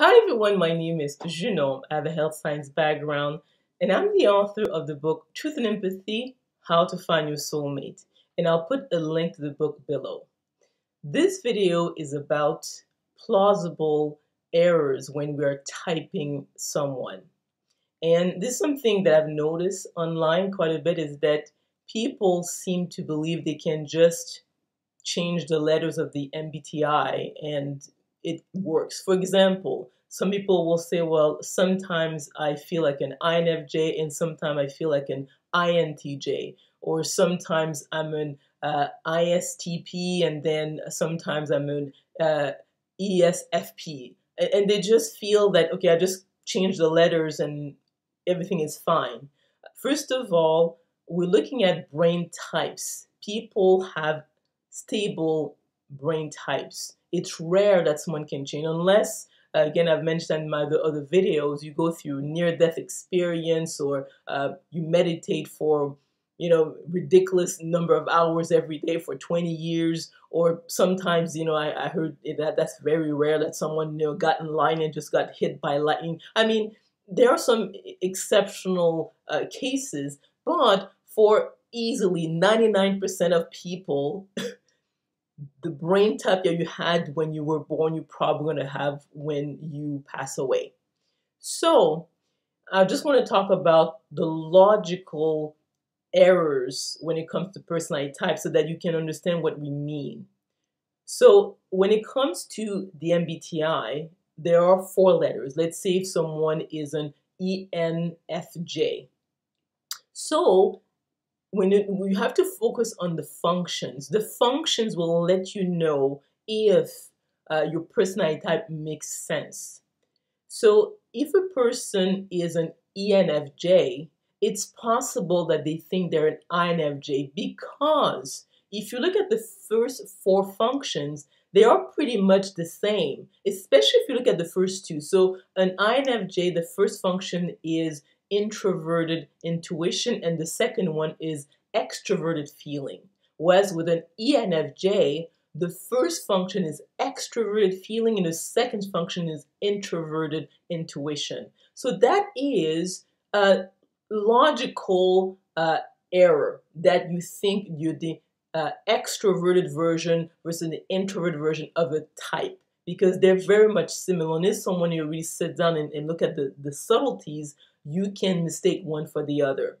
Hi everyone, my name is Junon. I have a health science background and I'm the author of the book Truth and Empathy How to Find Your Soulmate. And I'll put a link to the book below. This video is about plausible errors when we are typing someone. And this is something that I've noticed online quite a bit is that people seem to believe they can just change the letters of the MBTI and it works. For example, some people will say, well, sometimes I feel like an INFJ and sometimes I feel like an INTJ, or sometimes I'm an uh, ISTP and then sometimes I'm an uh, ESFP. And they just feel that, okay, I just change the letters and everything is fine. First of all, we're looking at brain types. People have stable brain types. It's rare that someone can change unless uh, again I've mentioned in my other videos you go through near death experience or uh, you meditate for you know ridiculous number of hours every day for 20 years or sometimes you know I, I heard that that's very rare that someone you know got in line and just got hit by lightning I mean there are some exceptional uh, cases but for easily 99% of people the brain type that you had when you were born, you're probably going to have when you pass away. So, I just want to talk about the logical errors when it comes to personality type so that you can understand what we mean. So, when it comes to the MBTI, there are four letters. Let's say if someone is an ENFJ. So, when it, you have to focus on the functions. The functions will let you know if uh, your personality type makes sense. So if a person is an ENFJ, it's possible that they think they're an INFJ because if you look at the first four functions, they are pretty much the same, especially if you look at the first two. So an INFJ, the first function is introverted intuition, and the second one is extroverted feeling. Whereas with an ENFJ, the first function is extroverted feeling, and the second function is introverted intuition. So that is a logical uh, error that you think you're the uh, extroverted version versus the introverted version of a type because they're very much similar. And if someone you really sit down and, and look at the, the subtleties, you can mistake one for the other.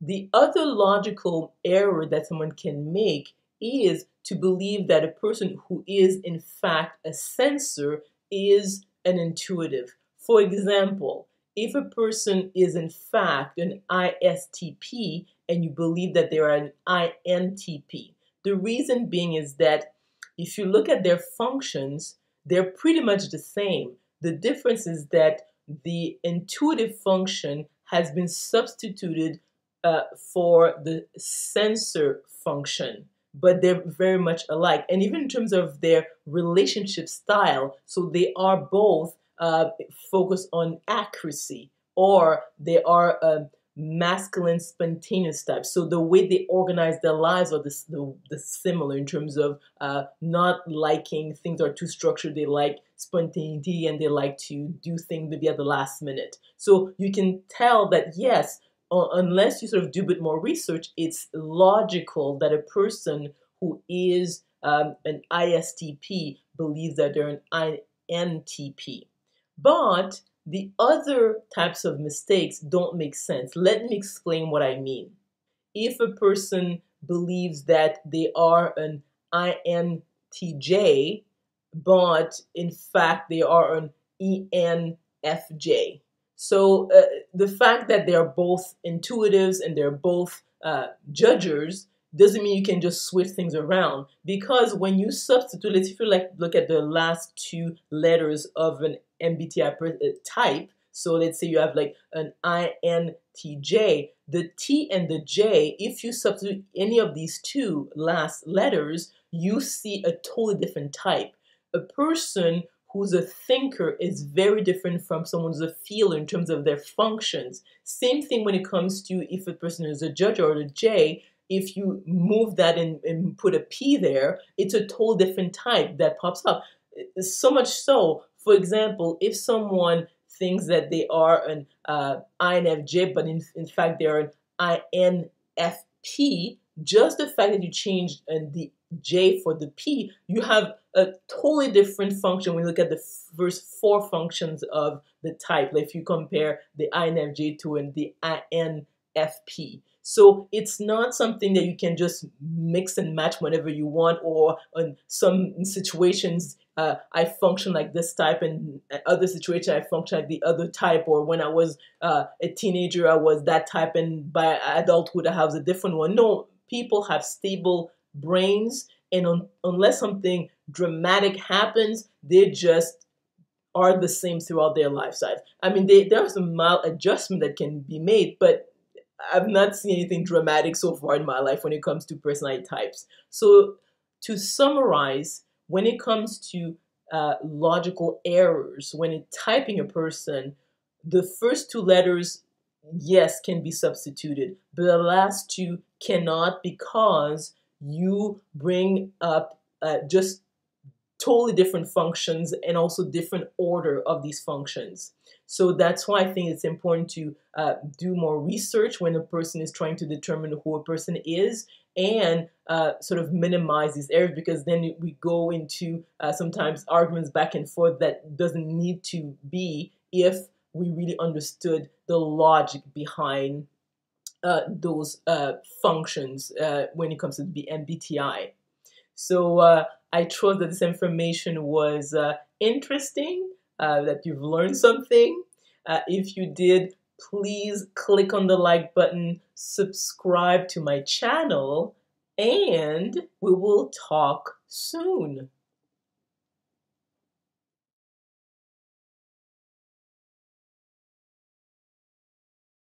The other logical error that someone can make is to believe that a person who is in fact a sensor is an intuitive. For example, if a person is in fact an ISTP and you believe that they are an INTP, the reason being is that if you look at their functions, they're pretty much the same. The difference is that the intuitive function has been substituted uh, for the sensor function, but they're very much alike. And even in terms of their relationship style, so they are both uh, focused on accuracy or they are um, masculine spontaneous types. So the way they organize their lives are the, the, the similar in terms of uh, not liking things are too structured. They like spontaneity and they like to do things maybe at the last minute. So you can tell that yes, uh, unless you sort of do a bit more research, it's logical that a person who is um, an ISTP believes that they're an INTP. But the other types of mistakes don't make sense. Let me explain what I mean. If a person believes that they are an INTJ, but in fact they are an ENFJ. So uh, the fact that they are both intuitives and they're both uh, judgers doesn't mean you can just switch things around because when you substitute, if you like look at the last two letters of an MBTI uh, type. So let's say you have like an INTJ, the T and the J, if you substitute any of these two last letters, you see a totally different type. A person who's a thinker is very different from someone who's a feeler in terms of their functions. Same thing when it comes to if a person is a judge or a J, if you move that and, and put a P there, it's a total different type that pops up. So much so For example, if someone thinks that they are an uh, INFJ, but in, in fact they're an INFP, just the fact that you changed uh, the J for the P, you have a totally different function when you look at the first four functions of the type. Like if you compare the INFJ to and the INFP. So it's not something that you can just mix and match whenever you want, or in some situations uh, I function like this type, and other situations I function like the other type. Or when I was uh, a teenager, I was that type, and by adulthood I have a different one. No, people have stable brains, and un- unless something dramatic happens, they just are the same throughout their lifetime. I mean, they, there's a mild adjustment that can be made, but I've not seen anything dramatic so far in my life when it comes to personality types. So, to summarize, when it comes to uh, logical errors, when typing a person, the first two letters, yes, can be substituted, but the last two cannot because you bring up uh, just totally different functions and also different order of these functions. So that's why I think it's important to uh, do more research when a person is trying to determine who a person is and uh, sort of minimize these errors because then we go into uh, sometimes arguments back and forth that doesn't need to be if we really understood the logic behind uh, those uh, functions uh, when it comes to the MBTI. So uh, I trust that this information was uh, interesting, uh, that you've learned something. if you did, please click on the like button, subscribe to my channel, and we will talk soon.